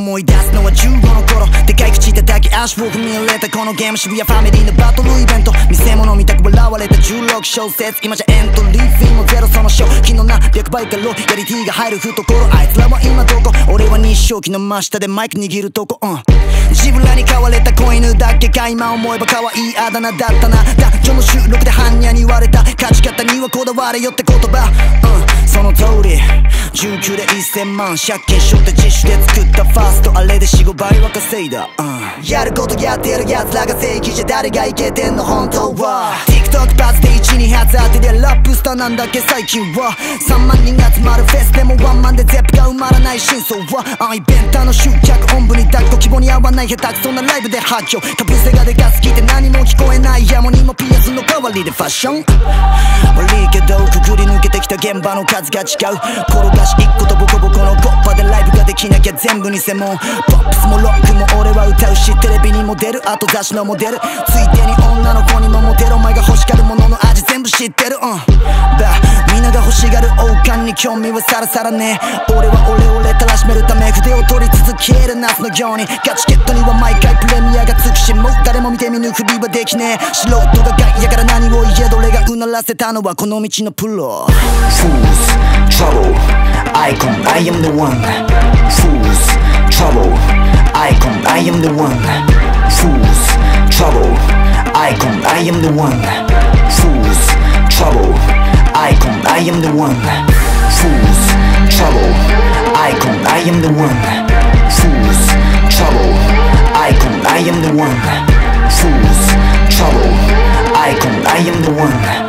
思い出すのは15の頃でかい口叩き足を踏み入れたこのゲーム渋谷ファミリーのバトルイベント。見せ物見たく笑われた16小節今じゃエントリーフィーもゼロその賞昨日何百倍かロやり T が入る懐あいつらは今どこ？俺は日照期の真下でマイク握るとこ、うん、自分らに飼われた子犬だけか今思えば可愛いあだ名だった。な男女の収録で般若に言われた。勝ち方にはこだわれよって言葉、うん、その通り。19で1000万借金しょって自主で作ったファーストあれで45倍は稼いだ、うん、やることやってる奴らが正義じゃ誰がいけてんの本当は。TikTok バズで12発当てでラップスターなんだっけ最近は。3万人集まるフェスでもワンマンでゼップが埋まらない真相は。あイベンターの集客本部に抱っこ希望に合わない下手くそなライブで発狂。かぶせがでかすぎて何も聞こえない。ヤモにもわりでファッション悪いけどくぐり抜けてきた現場の数が違う。転がし1個とボコボコのコッパでライブができなきゃ全部偽物ポップスもロックも俺は歌うしテレビにも出る。あと雑誌のモデル。ついでに女の子にもモテる。お前が欲しがるものの味全部知ってる。うん。王冠に興味はさらさらね俺は俺をれたらしめるため筆を取り続ける夏のようにガチケットには毎回プレミアがつくしもう誰も見て見ぬふりはできねえ素人が外野から何を言えど俺がうならせたのはこの道のプロ Fools, trouble, icon, I am the one. Fools, trouble, icon, I am the one. Fools, trouble, icon, I am the one. I am the one. Fools, trouble, icon. I am the one. Fools, trouble, icon. I am the one. Fools, trouble, icon. I am the one.